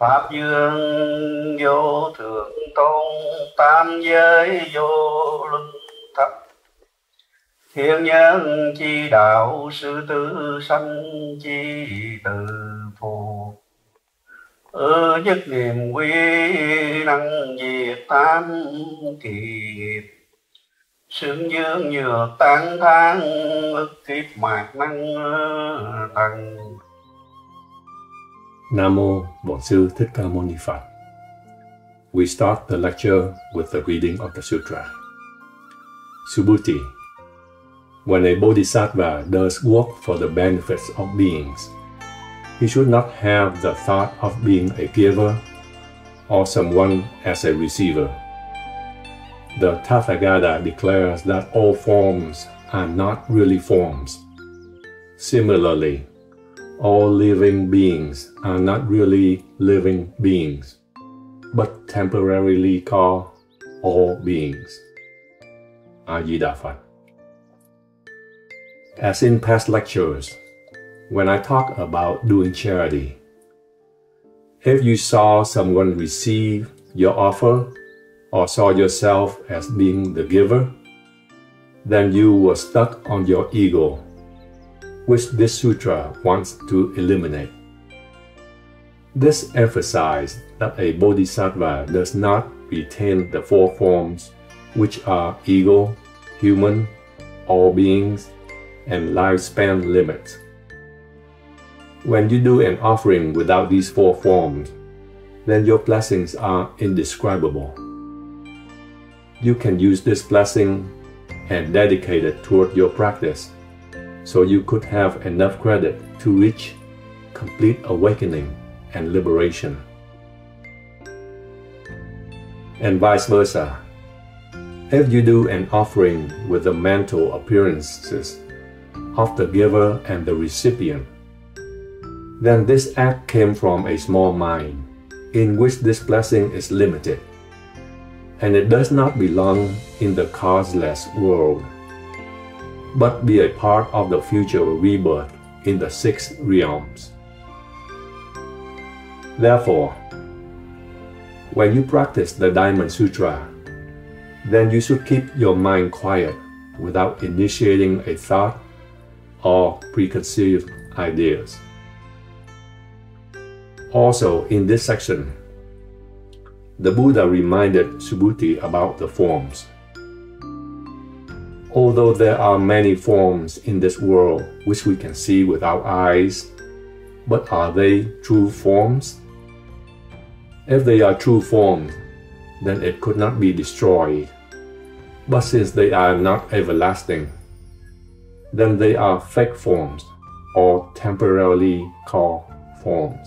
Pháp dương vô thượng tôn, Tam giới vô luân thập. Thiên nhân chi đạo, sư tử sanh chi từ phù. Ư nhất niệm quy năng diệt tam kiệt Sướng dương nhược tán thang ức kiếp mạc năng tầng Nam Mô Bổn Sư Thích Ca Mâu Ni Phật. We start the lecture with the reading of the sutra. Subhuti. When a bodhisattva does work for the benefits of beings, he should not have the thought of being a giver or someone as a receiver. The Tathagata declares that all forms are not really forms. Similarly, all living beings are not really living beings, but temporarily called all beings. A Phật. As in past lectures, when I talk about doing charity, if you saw someone receive your offer or saw yourself as being the giver, then you were stuck on your ego which this sutra wants to eliminate. This emphasizes that a bodhisattva does not retain the four forms, which are ego, human, all beings, and lifespan limits. When you do an offering without these four forms, then your blessings are indescribable. You can use this blessing and dedicate it toward your practice so you could have enough credit to reach complete awakening and liberation. And vice versa. If you do an offering with the mental appearances of the giver and the recipient, then this act came from a small mind in which this blessing is limited, and it does not belong in the causeless world but be a part of the future rebirth in the six realms. Therefore, when you practice the Diamond Sutra, then you should keep your mind quiet without initiating a thought or preconceived ideas. Also, in this section, the Buddha reminded Subhuti about the forms Although there are many forms in this world which we can see with our eyes, but are they true forms? If they are true forms, then it could not be destroyed. But since they are not everlasting, then they are fake forms or temporarily called forms.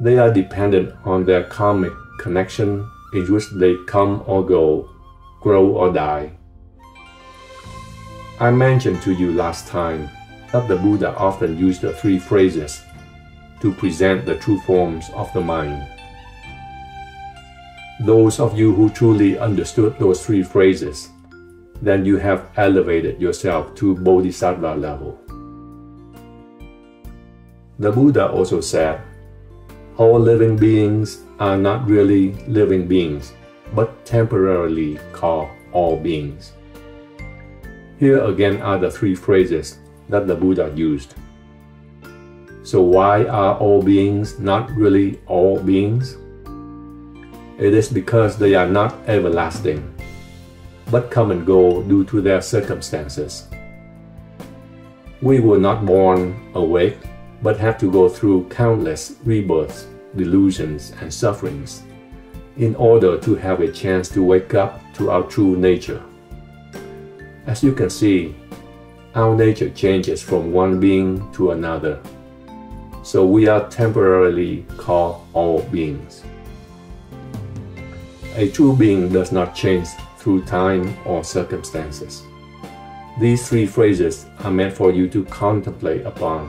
They are dependent on their karmic connection in which they come or go grow or die. I mentioned to you last time that the Buddha often used the three phrases to present the true forms of the mind. Those of you who truly understood those three phrases, then you have elevated yourself to Bodhisattva level. The Buddha also said, All living beings are not really living beings but temporarily called all beings. Here again are the three phrases that the Buddha used. So, why are all beings not really all beings? It is because they are not everlasting, but come and go due to their circumstances. We were not born awake, but have to go through countless rebirths, delusions, and sufferings in order to have a chance to wake up to our true nature. As you can see, our nature changes from one being to another, so we are temporarily called all beings. A true being does not change through time or circumstances. These three phrases are meant for you to contemplate upon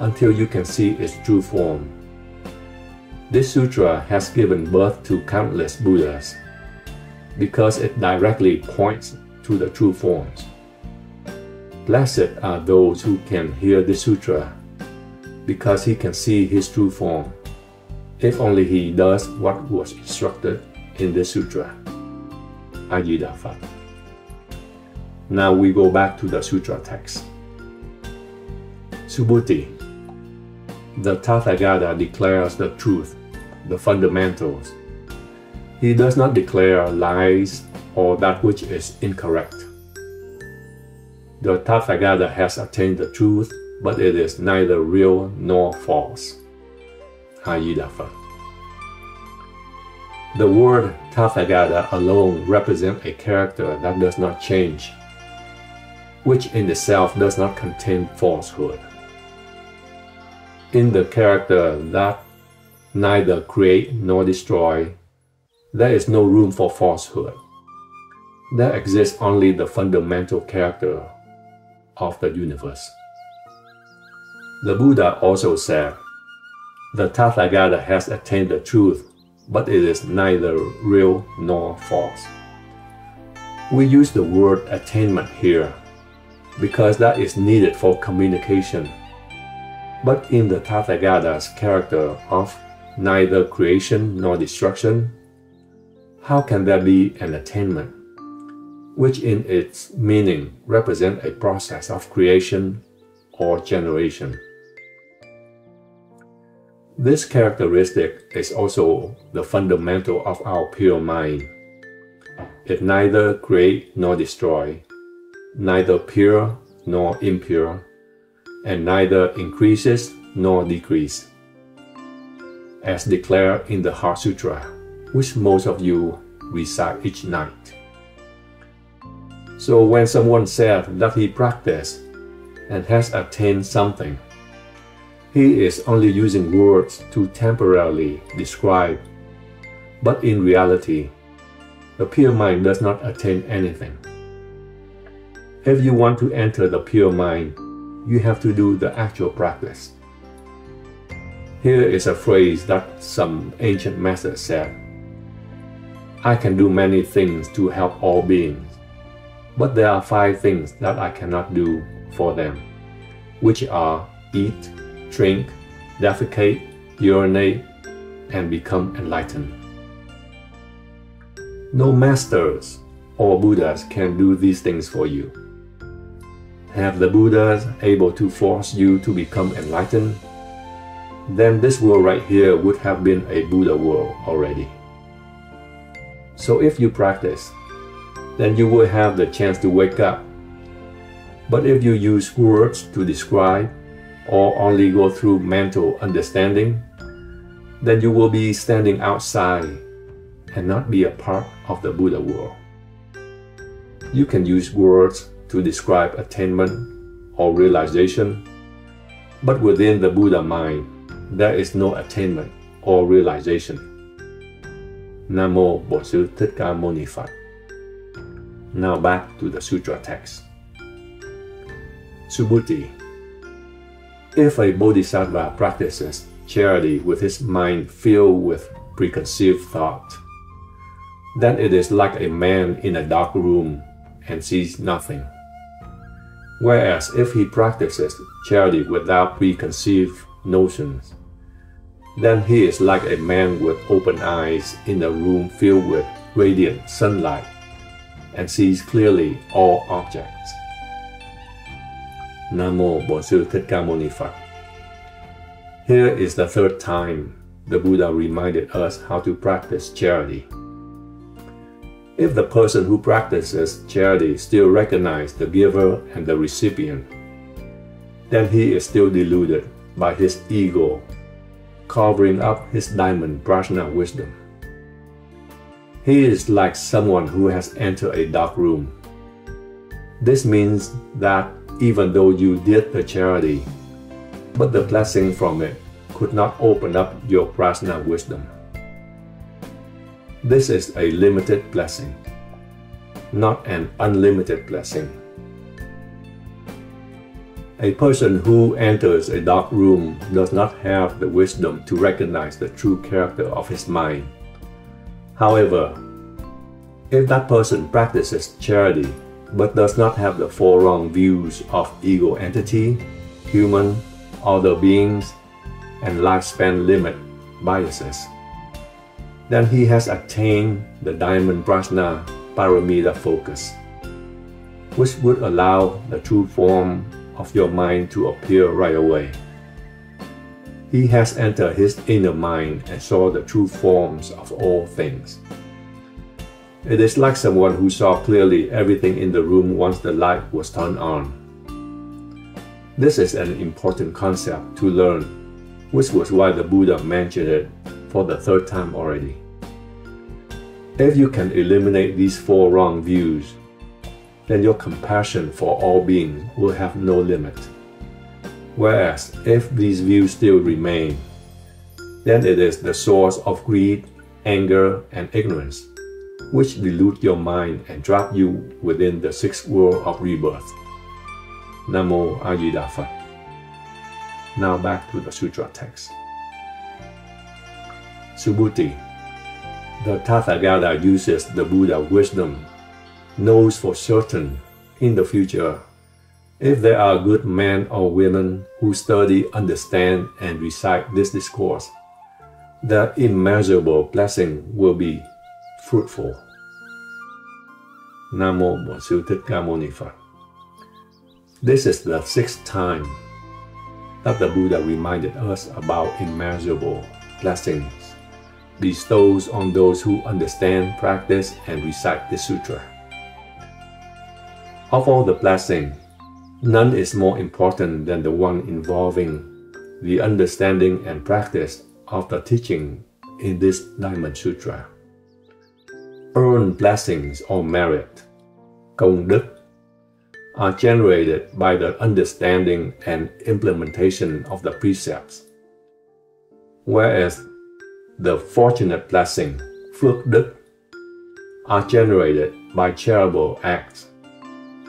until you can see its true form this sutra has given birth to countless Buddhas because it directly points to the true forms. Blessed are those who can hear the sutra because he can see his true form, if only he does what was instructed in the sutra. Phật. Now we go back to the sutra text. Subhuti. The Tathagata declares the truth, the fundamentals. He does not declare lies or that which is incorrect. The Tathagata has attained the truth, but it is neither real nor false. Ayida Phật. The word Tathagata alone represents a character that does not change, which in itself does not contain falsehood. In the character that neither create nor destroy, there is no room for falsehood. There exists only the fundamental character of the universe. The Buddha also said, The Tathagata has attained the truth, but it is neither real nor false. We use the word attainment here because that is needed for communication. But in the Tathagata's character of neither creation nor destruction, how can there be an attainment? Which in its meaning represent a process of creation or generation. This characteristic is also the fundamental of our pure mind. It neither create nor destroy, neither pure nor impure, and neither increases nor decrease. As declared in the Heart Sutra, which most of you recite each night. So when someone said that he practiced and has attained something, he is only using words to temporarily describe. But in reality, the pure mind does not attain anything. If you want to enter the pure mind, you have to do the actual practice. Here is a phrase that some ancient masters said I can do many things to help all beings but there are five things that I cannot do for them, which are eat, drink, defecate, urinate, and become enlightened. No masters or Buddhas can do these things for you. Have the Buddhas able to force you to become enlightened? Then this world right here would have been a Buddha world already. So if you practice then you will have the chance to wake up. But if you use words to describe or only go through mental understanding, then you will be standing outside and not be a part of the Buddha world. You can use words to describe attainment or realization, but within the Buddha mind, there is no attainment or realization. Nam mô Thích Ca Mâu Ni Phật. Now back to the sutra text. Subhuti. If a bodhisattva practices charity with his mind filled with preconceived thought, then it is like a man in a dark room and sees nothing. Whereas if he practices charity without preconceived notions, then he is like a man with open eyes in a room filled with radiant sunlight and sees clearly all objects. Namo Thích Ca Mâu Ni Phật. Here is the third time the Buddha reminded us how to practice charity. If the person who practices charity still recognizes the giver and the recipient, then he is still deluded by his ego, covering up his diamond prajna wisdom. He is like someone who has entered a dark room. This means that even though you did the charity, but the blessing from it could not open up your prajna wisdom. This is a limited blessing, not an unlimited blessing. A person who enters a dark room does not have the wisdom to recognize the true character of his mind However, if that person practices charity but does not have the four wrong views of ego entity, human, other beings, and lifespan limit biases. Then he has attained the diamond prajna paramita focus, which would allow the true form of your mind to appear right away. He has entered his inner mind and saw the true forms of all things. It is like someone who saw clearly everything in the room once the light was turned on. This is an important concept to learn, which was why the Buddha mentioned it for the third time already. If you can eliminate these four wrong views, then your compassion for all beings will have no limit. Whereas if these views still remain, then it is the source of greed, anger, and ignorance, which delude your mind and trap you within the sixth world of rebirth. Namo Ajidapha. Now back to the sutra text. Subhuti. The Tathagata uses the Buddha wisdom, knows for certain in the future if there are good men or women who study, understand, and recite this discourse, the immeasurable blessing will be fruitful. Namo Phật. This is the sixth time that the Buddha reminded us about immeasurable blessings bestowed on those who understand, practice, and recite the sutra. Of all the blessings, None is more important than the one involving the understanding and practice of the teaching in this Diamond Sutra. Earned blessings or merit, công đức, are generated by the understanding and implementation of the precepts, whereas the fortunate blessing, phước đức, are generated by charitable acts,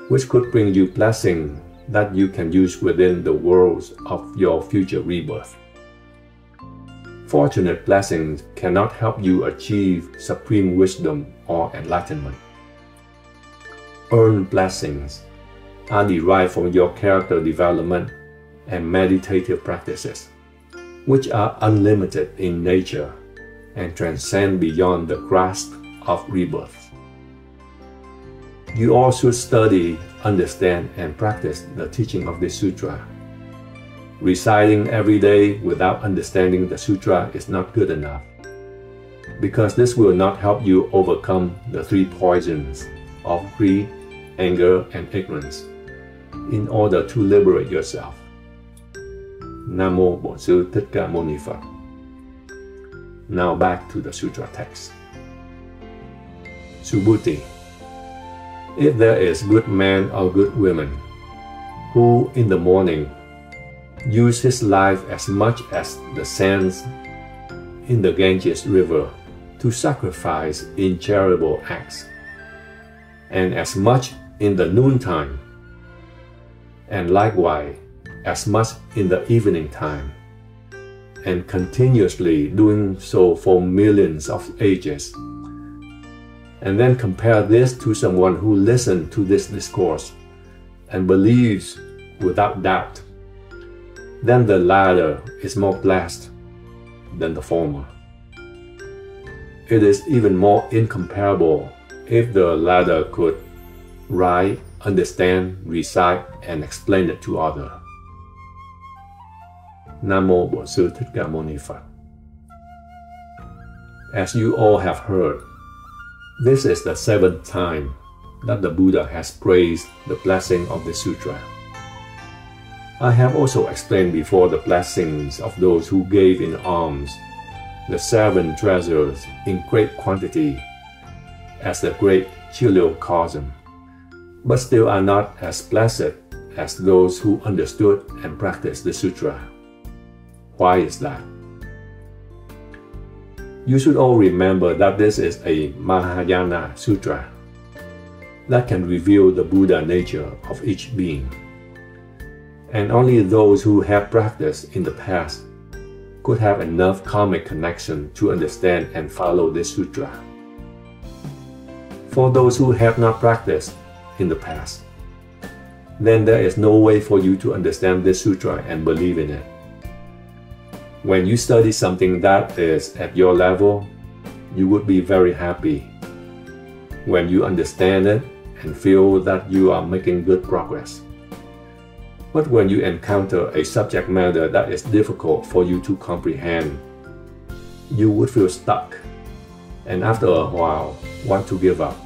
which could bring you blessing that you can use within the worlds of your future rebirth. Fortunate blessings cannot help you achieve supreme wisdom or enlightenment. Earned blessings are derived from your character development and meditative practices, which are unlimited in nature and transcend beyond the grasp of rebirth. You all should study understand and practice the teaching of this sutra. Reciting every day without understanding the sutra is not good enough, because this will not help you overcome the three poisons of greed, anger, and ignorance in order to liberate yourself. Namo Bổn Sư Thích. Now back to the sutra text. Subhuti if there is good men or good women who in the morning use his life as much as the sands in the Ganges River to sacrifice in charitable acts, and as much in the noontime, and likewise as much in the evening time, and continuously doing so for millions of ages and then compare this to someone who listens to this discourse and believes without doubt, then the latter is more blessed than the former. It is even more incomparable if the latter could write, understand, recite, and explain it to others. Nam Mô Thích Phật. As you all have heard, this is the seventh time that the Buddha has praised the blessing of the sutra. I have also explained before the blessings of those who gave in alms the seven treasures in great quantity as the great chiliocosm, but still are not as blessed as those who understood and practiced the sutra. Why is that? You should all remember that this is a Mahayana Sutra that can reveal the Buddha nature of each being. And only those who have practiced in the past could have enough karmic connection to understand and follow this sutra. For those who have not practiced in the past, then there is no way for you to understand this sutra and believe in it. When you study something that is at your level, you would be very happy. When you understand it and feel that you are making good progress. But when you encounter a subject matter that is difficult for you to comprehend, you would feel stuck and after a while want to give up.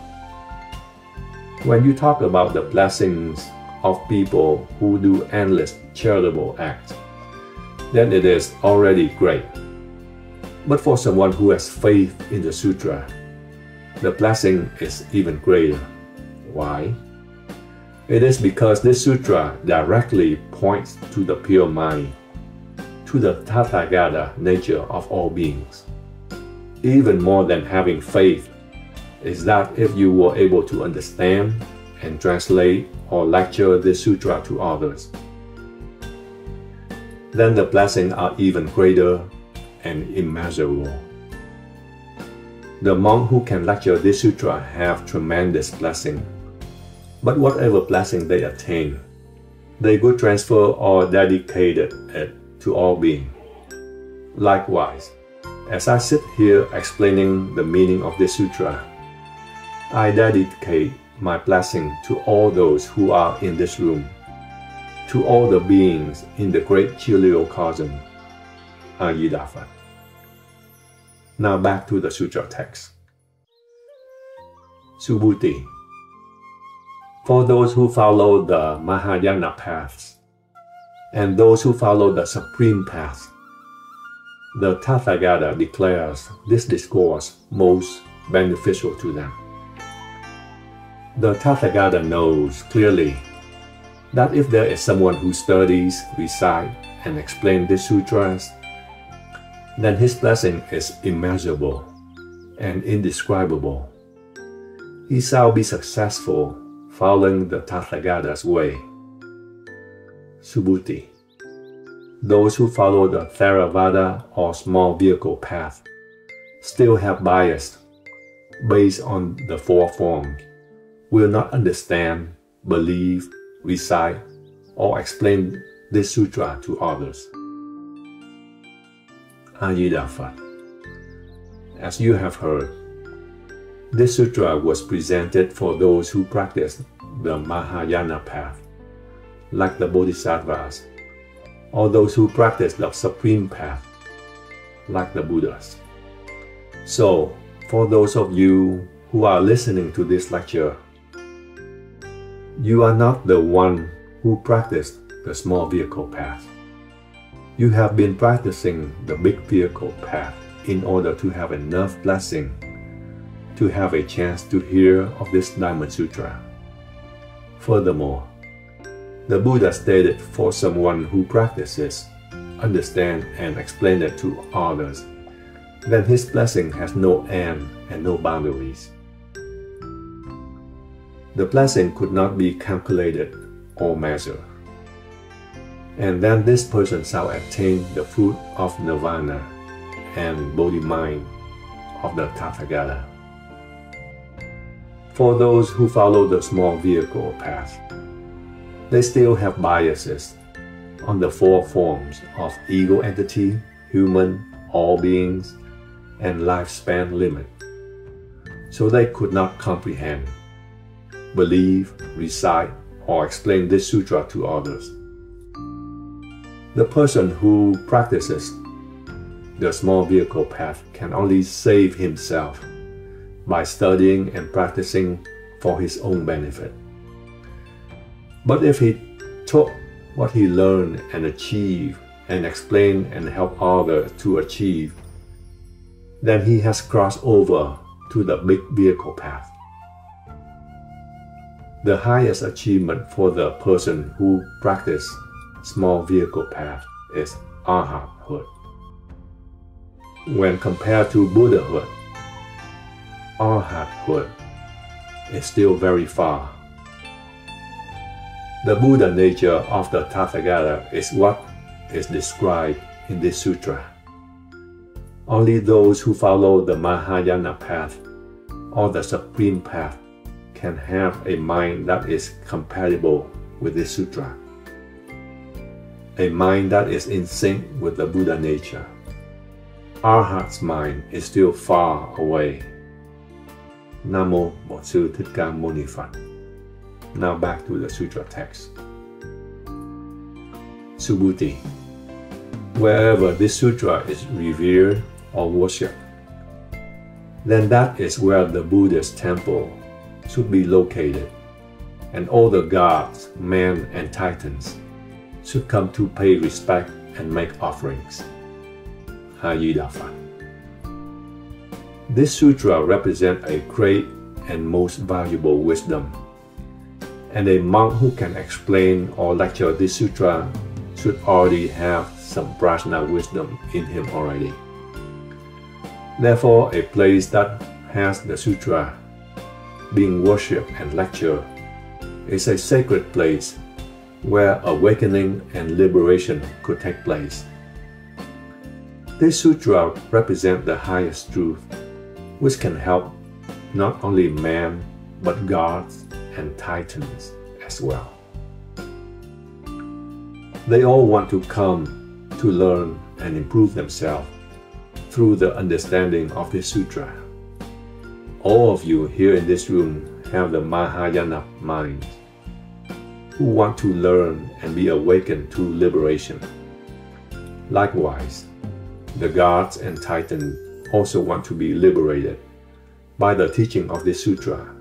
When you talk about the blessings of people who do endless charitable acts, then it is already great. But for someone who has faith in the sutra, the blessing is even greater. Why? It is because this sutra directly points to the pure mind, to the Tathagata nature of all beings. Even more than having faith is that if you were able to understand and translate or lecture this sutra to others, then the blessings are even greater and immeasurable. The monk who can lecture this sutra have tremendous blessing. But whatever blessing they attain, they could transfer or dedicate it to all beings. Likewise, as I sit here explaining the meaning of this sutra, I dedicate my blessing to all those who are in this room, to all the beings in the great Chiliocosm. Ayidafa. Now back to the sutra text. Subhuti. For those who follow the Mahayana paths and those who follow the supreme path, the Tathagata declares this discourse most beneficial to them. The Tathagata knows clearly that if there is someone who studies, recites, and explains the sutras, then his blessing is immeasurable and indescribable. He shall be successful following the Tathagata's way. Subhuti. Those who follow the Theravada or small vehicle path still have bias based on the four forms will not understand, believe, recite, or explain this sutra to others. Ayidapha. As you have heard, this sutra was presented for those who practice the Mahayana path, like the Bodhisattvas, or those who practice the Supreme path, like the Buddhas. So, for those of you who are listening to this lecture you are not the one who practiced the small vehicle path. You have been practicing the big vehicle path in order to have enough blessing to have a chance to hear of this Diamond Sutra. Furthermore, the Buddha stated for someone who practices, understand and explain it to others, then his blessing has no end and no boundaries the blessing could not be calculated or measured. And then this person shall attain the fruit of nirvana and Bodhi mind of the Tathagata. For those who follow the small vehicle path, they still have biases on the four forms of ego entity, human, all beings, and lifespan limit. So they could not comprehend believe, recite, or explain this sutra to others. The person who practices the small vehicle path can only save himself by studying and practicing for his own benefit. But if he took what he learned and achieved and explained and helped others to achieve, then he has crossed over to the big vehicle path. The highest achievement for the person who practice small vehicle path is arhathood. When compared to Buddhahood, arhathood is still very far. The Buddha nature of the Tathagata is what is described in this sutra. Only those who follow the Mahayana path or the Supreme path can have a mind that is compatible with the sutra. a mind that is in sync with the Buddha nature. Our heart's mind is still far away. Namo Bổn Thích Ca. Now back to the sutra text. Subhuti. Wherever this sutra is revered or worshipped, then that is where the Buddha's temple should be located, and all the gods, men, and titans should come to pay respect and make offerings. Hayidafan. This sutra represents a great and most valuable wisdom, and a monk who can explain or lecture this sutra should already have some prajna wisdom in him already. Therefore, a place that has the sutra being worshipped and lectured is a sacred place where awakening and liberation could take place. This sutra represents the highest truth, which can help not only man but gods and titans as well. They all want to come to learn and improve themselves through the understanding of this sutra. All of you here in this room have the Mahayana mind who want to learn and be awakened to liberation. Likewise, the gods and titans also want to be liberated by the teaching of this sutra,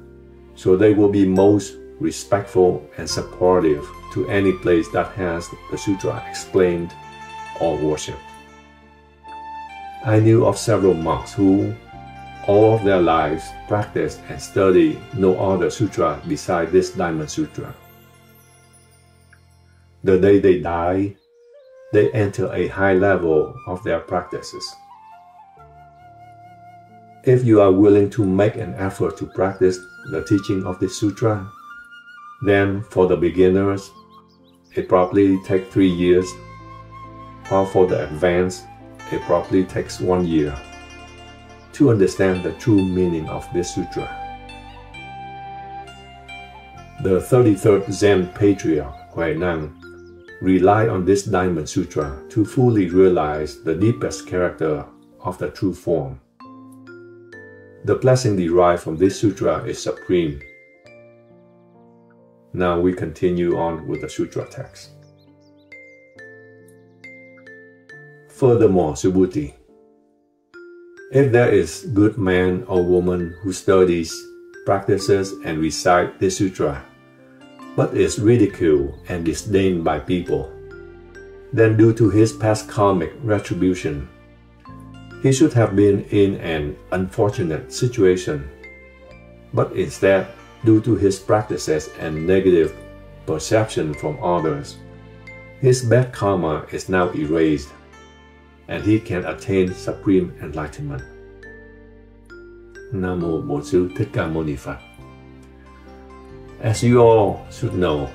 so they will be most respectful and supportive to any place that has the sutra explained or worshipped. I knew of several monks who, all of their lives, practiced and studied no other sutra beside this Diamond Sutra. The day they die, they enter a high level of their practices. If you are willing to make an effort to practice the teaching of this sutra, then for the beginners, it probably takes three years, while for the advanced, it probably takes one year to understand the true meaning of this sutra. The 33rd Zen patriarch, Huineng, relied on this Diamond Sutra to fully realize the deepest character of the true form. The blessing derived from this sutra is supreme. Now we continue on with the sutra text. Furthermore, Subhuti, if there is good man or woman who studies, practices, and recites this sutra, but is ridiculed and disdained by people, then due to his past karmic retribution, he should have been in an unfortunate situation. But instead, due to his practices and negative perception from others, his bad karma is now erased and he can attain supreme enlightenment. Namo Bổn Sư Thích Ca Mâu Ni Phật. As you all should know,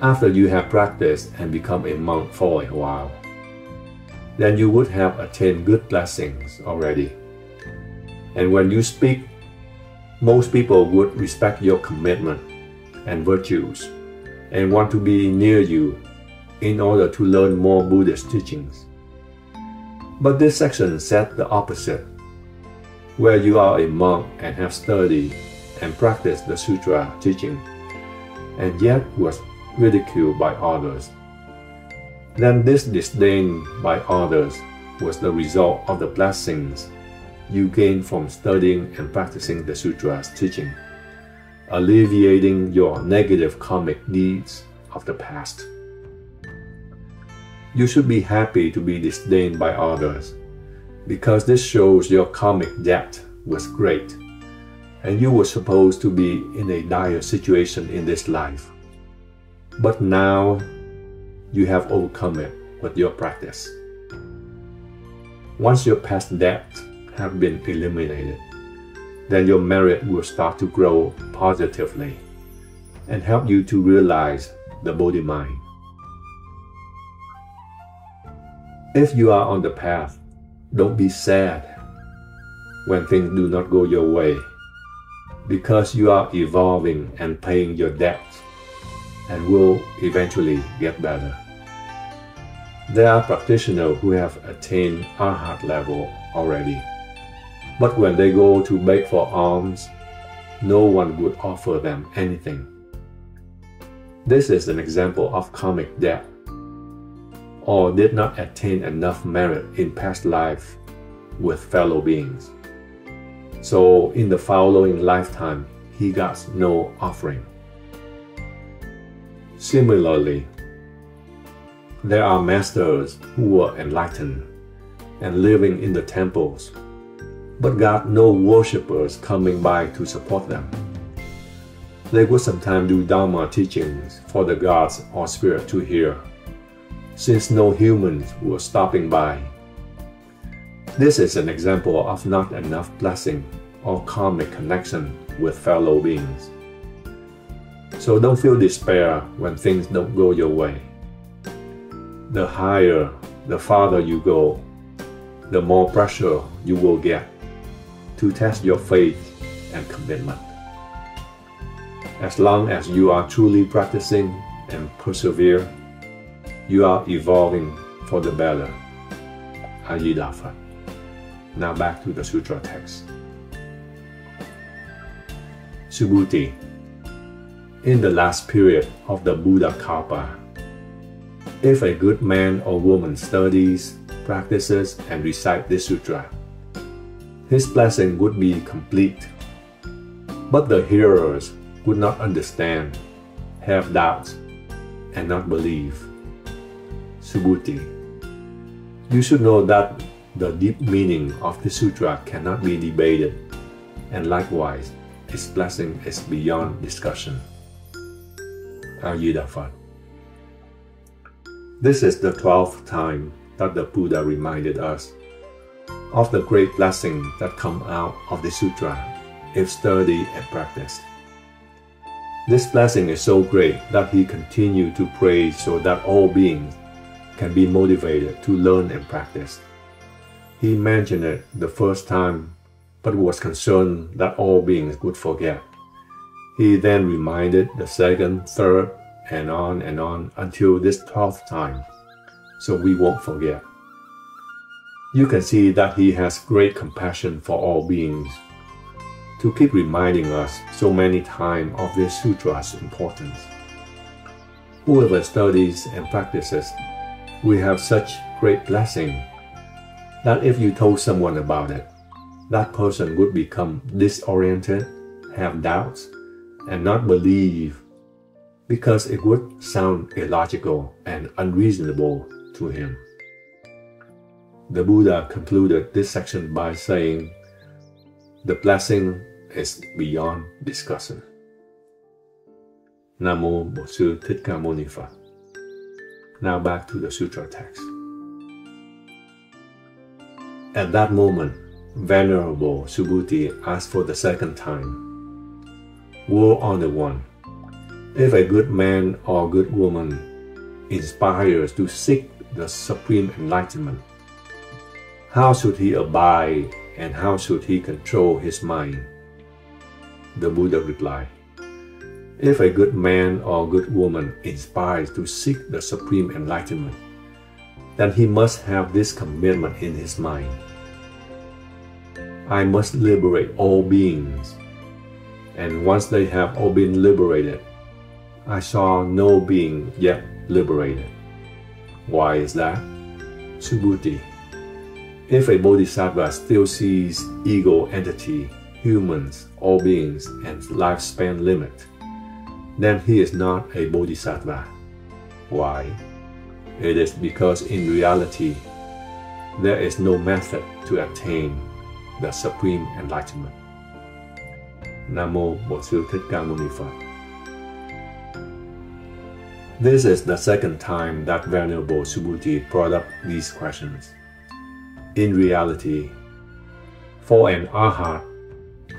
after you have practiced and become a monk for a while, then you would have attained good blessings already. And when you speak, most people would respect your commitment and virtues and want to be near you in order to learn more Buddhist teachings. But this section said the opposite, where you are a monk and have studied and practiced the sutra teaching, and yet was ridiculed by others. Then this disdain by others was the result of the blessings you gained from studying and practicing the sutra's teaching, alleviating your negative karmic deeds of the past. You should be happy to be disdained by others, because this shows your karmic debt was great, and you were supposed to be in a dire situation in this life. But now you have overcome it with your practice. Once your past debts have been eliminated, then your merit will start to grow positively and help you to realize the Bodhi mind. If you are on the path, don't be sad when things do not go your way, because you are evolving and paying your debts and will eventually get better. There are practitioners who have attained arhat level already. But when they go to beg for alms, no one would offer them anything. This is an example of karmic debt, or did not attain enough merit in past life with fellow beings. So in the following lifetime, he got no offering. Similarly, there are masters who were enlightened and living in the temples, but got no worshippers coming by to support them. They would sometimes do Dharma teachings for the gods or spirit to hear, since no humans were stopping by. This is an example of not enough blessing or karmic connection with fellow beings. So don't feel despair when things don't go your way. The higher, the farther you go, the more pressure you will get to test your faith and commitment. As long as you are truly practicing and persevere, you are evolving for the better. Ayidafa. Now back to the sutra text. Subhuti in the last period of the Buddha Kalpa. If a good man or woman studies, practices, and recites this sutra, his blessing would be complete. But the hearers would not understand, have doubts, and not believe. Subhuti. You should know that the deep meaning of the sutra cannot be debated, and likewise, its blessing is beyond discussion. Ayidafat. This is the twelfth time that the Buddha reminded us of the great blessing that come out of the sutra if studied and practiced. This blessing is so great that he continued to pray so that all beings can be motivated to learn and practice. He mentioned it the first time, but was concerned that all beings would forget. He then reminded the second, third, and on and on until this twelfth time, so we won't forget. You can see that he has great compassion for all beings. To keep reminding us so many times of this sutra's importance. Whoever studies and practices we have such great blessing that if you told someone about it, that person would become disoriented, have doubts, and not believe because it would sound illogical and unreasonable to him. The Buddha concluded this section by saying, The blessing is beyond discussion. Namo Sư Mâu Ni Phật. Now back to the sutra text. At that moment, Venerable Subhuti asked for the second time, World-Honored One, if a good man or good woman inspires to seek the supreme enlightenment, how should he abide and how should he control his mind? The Buddha replied, If a good man or good woman inspires to seek the supreme enlightenment, then he must have this commitment in his mind. I must liberate all beings. And once they have all been liberated, I saw no being yet liberated. Why is that? Subhuti. If a bodhisattva still sees ego entity, humans, all beings, and lifespan limit, then he is not a bodhisattva. Why? It is because in reality, there is no method to attain the supreme enlightenment. Namo Phật. This is the second time that Venerable Subhuti brought up these questions. In reality, for an arhat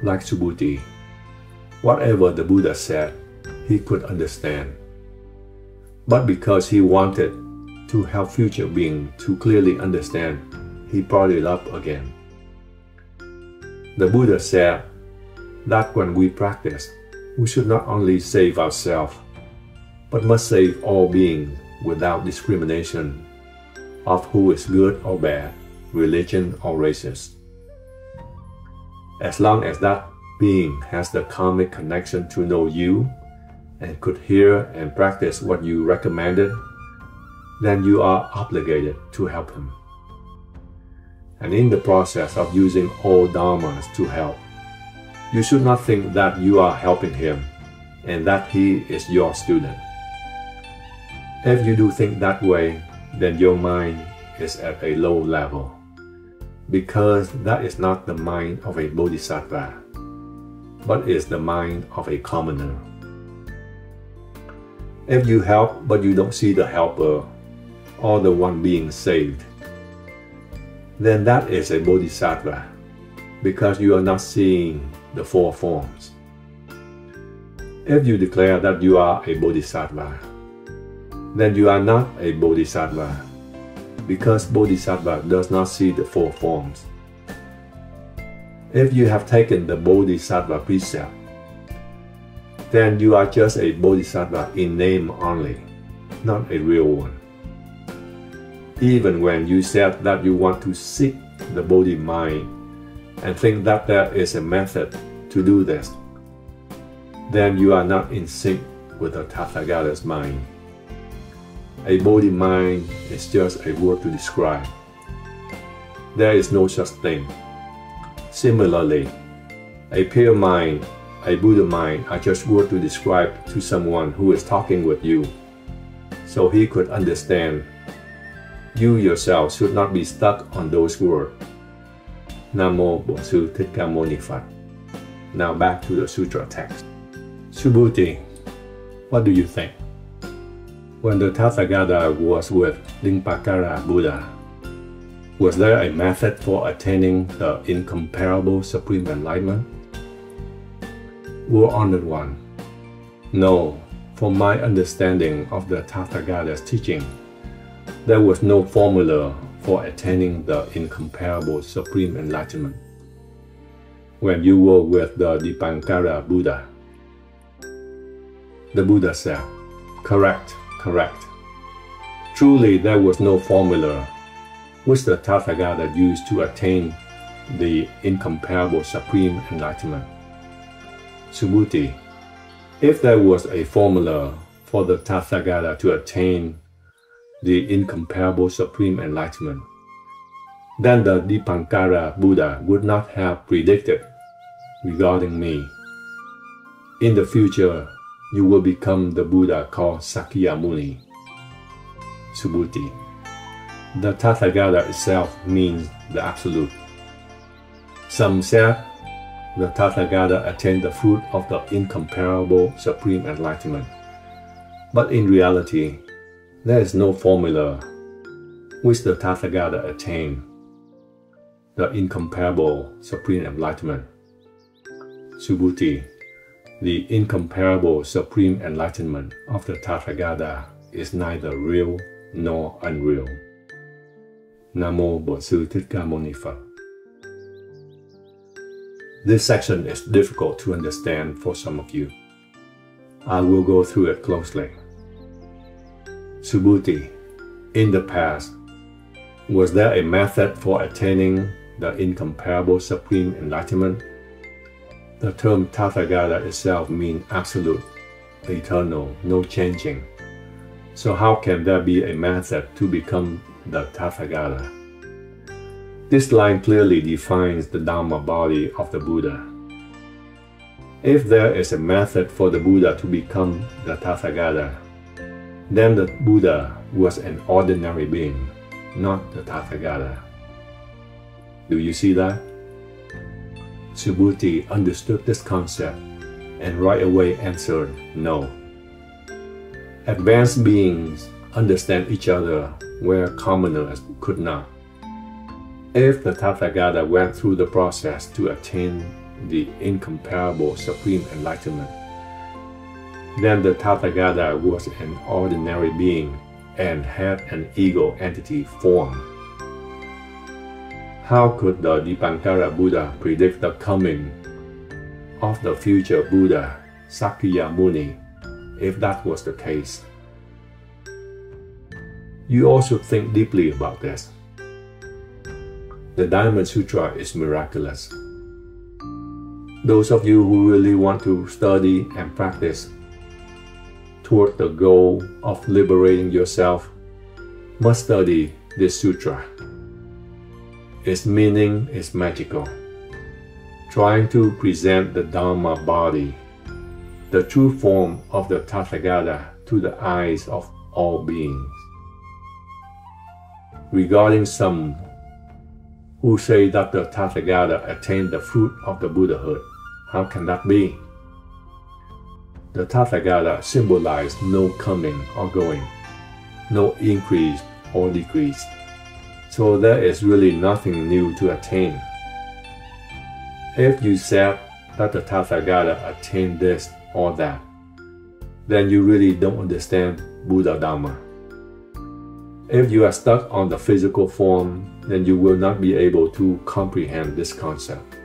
like Subhuti, whatever the Buddha said, he could understand. But because he wanted to help future beings to clearly understand, he brought it up again. The Buddha said that when we practice, we should not only save ourselves, but must save all beings without discrimination, of who is good or bad, religion or racist. As long as that being has the karmic connection to know you and could hear and practice what you recommended, then you are obligated to help him. And in the process of using all dharmas to help, you should not think that you are helping him and that he is your student. If you do think that way, then your mind is at a low level, because that is not the mind of a bodhisattva, but is the mind of a commoner. If you help but you don't see the helper or the one being saved, then that is a bodhisattva, because you are not seeing the four forms. If you declare that you are a bodhisattva, then you are not a bodhisattva because bodhisattva does not see the four forms. If you have taken the bodhisattva precept, then you are just a bodhisattva in name only, not a real one. Even when you said that you want to seek the bodhi mind and think that there is a method to do this, then you are not in sync with the Tathagata's mind. A bodhi mind is just a word to describe. There is no such thing. Similarly, a pure mind, a Buddha mind are just words to describe to someone who is talking with you, so he could understand. You yourself should not be stuck on those words. Namo Sư Thích Ca Phật. Now back to the sutra text. Subhuti, what do you think? When the Tathagata was with Dipāṅkara Buddha, was there a method for attaining the incomparable supreme enlightenment? World-Honored One. No, from my understanding of the Tathagata's teaching, there was no formula for attaining the incomparable supreme enlightenment. When you were with the Dipāṅkara Buddha, the Buddha said, Correct correct. Truly, there was no formula which the Tathagata used to attain the incomparable supreme enlightenment. Subhuti, if there was a formula for the Tathagata to attain the incomparable supreme enlightenment, then the Dipāṅkara Buddha would not have predicted regarding me. In the future, you will become the Buddha called Sakyamuni. Subhuti. The Tathagata itself means the Absolute. Some say the Tathagata attained the fruit of the incomparable supreme enlightenment. But in reality, there is no formula which the Tathagata attained the incomparable supreme enlightenment. Subhuti the incomparable supreme enlightenment of the Tathagata is neither real nor unreal. Namo Sư Thích Ca Mâu Ni Phật. This section is difficult to understand for some of you. I will go through it closely. Subhuti, in the past, was there a method for attaining the incomparable supreme enlightenment the term Tathagata itself means absolute, eternal, no changing. So how can there be a method to become the Tathagata? This line clearly defines the Dharma body of the Buddha. If there is a method for the Buddha to become the Tathagata, then the Buddha was an ordinary being, not the Tathagata. Do you see that? Subhuti understood this concept and right away answered no. Advanced beings understand each other where commoners could not. If the Tathagata went through the process to attain the incomparable supreme enlightenment, then the Tathagata was an ordinary being and had an ego entity form. How could the Dipāṅkara Buddha predict the coming of the future Buddha, Sakyamuni, if that was the case? you also think deeply about this. The Diamond Sutra is miraculous. Those of you who really want to study and practice toward the goal of liberating yourself must study this sutra. Its meaning is magical, trying to present the Dharma body, the true form of the Tathagata, to the eyes of all beings. Regarding some who say that the Tathagata attained the fruit of the Buddhahood, how can that be? The Tathagata symbolized no coming or going, no increase or decrease. So there is really nothing new to attain. If you said that the Tathagata attained this or that, then you really don't understand Buddha Dharma. If you are stuck on the physical form, then you will not be able to comprehend this concept.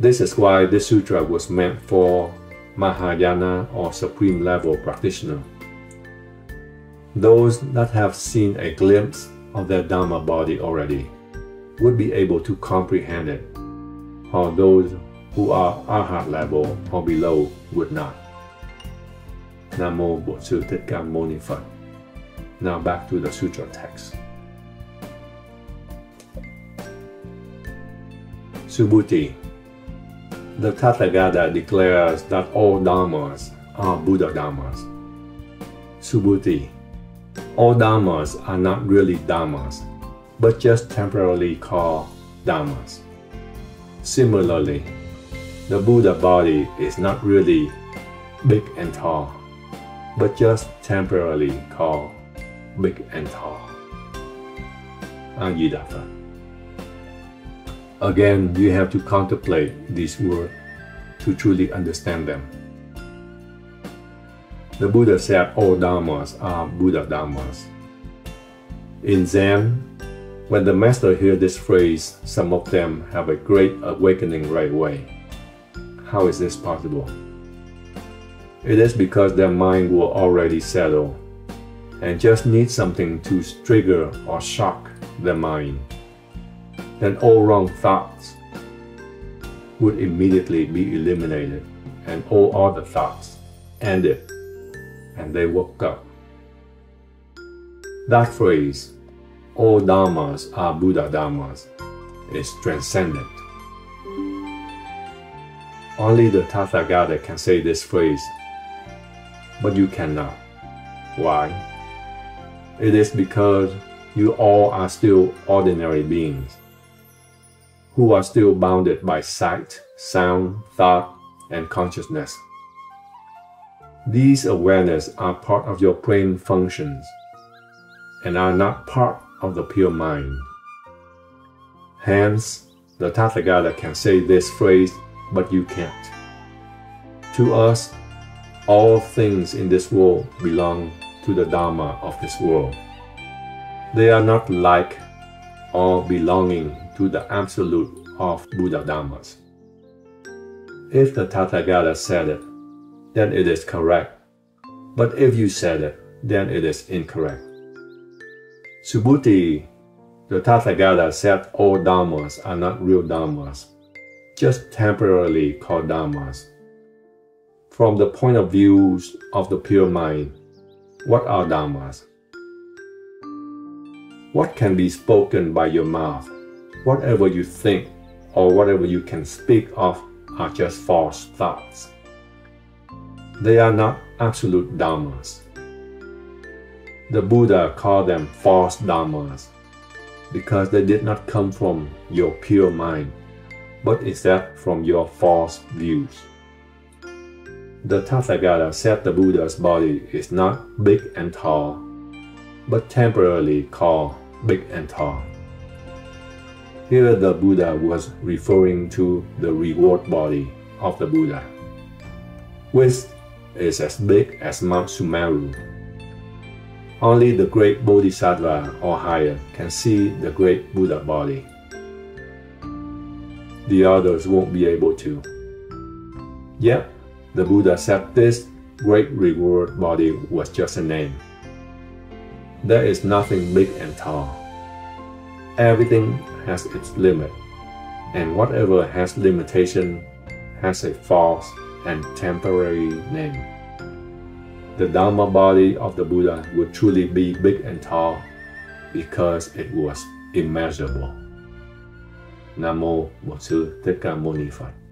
This is why this sutra was meant for Mahayana or supreme level practitioner. Those that have seen a glimpse of their Dharma body already would be able to comprehend it, while those who are Arhat level or below would not. Namo Ca Mâu Phật. Now back to the sutra text. Subhuti. The Tathagata declares that all dharmas are Buddha dharmas. Subhuti. All dharmas are not really dharmas, but just temporarily called dharmas. Similarly, the Buddha body is not really big and tall, but just temporarily called big and tall. Agidata. Again, you have to contemplate these words to truly understand them. The Buddha said all dharmas are Buddha dharmas. In Zen, when the master hears this phrase, some of them have a great awakening right away. How is this possible? It is because their mind will already settle and just need something to trigger or shock their mind. Then all wrong thoughts would immediately be eliminated and all other thoughts ended and they woke up. That phrase, all dharmas are Buddha dharmas, is transcendent. Only the Tathagata can say this phrase but you cannot. Why? It is because you all are still ordinary beings who are still bounded by sight, sound, thought, and consciousness. These awareness are part of your brain functions and are not part of the pure mind. Hence, the Tathagata can say this phrase, but you can't. To us, all things in this world belong to the Dharma of this world. They are not like or belonging to the absolute of Buddha Dharmas. If the Tathagata said it, then it is correct. But if you said it, then it is incorrect. Subhuti, the Tathagata said all Dhammas are not real Dhammas, just temporarily called Dhammas. from the point of view of the pure mind, what are Dhammas? What can be spoken by your mouth? Whatever you think or whatever you can speak of are just false thoughts. They are not absolute dharmas. The Buddha called them false dharmas because they did not come from your pure mind, but instead from your false views. The Tathagata said the Buddha's body is not big and tall, but temporarily called big and tall. Here the Buddha was referring to the reward body of the Buddha, which is as big as Mount Sumeru. Only the great Bodhisattva or higher can see the great Buddha body. The others won't be able to. Yet, the Buddha said this great reward body was just a name. there is nothing big and tall. Everything has its limit, and whatever has limitation has a false and temporary name. The Dharma body of the Buddha would truly be big and tall because it was immeasurable. Nam mô Bổn Phật.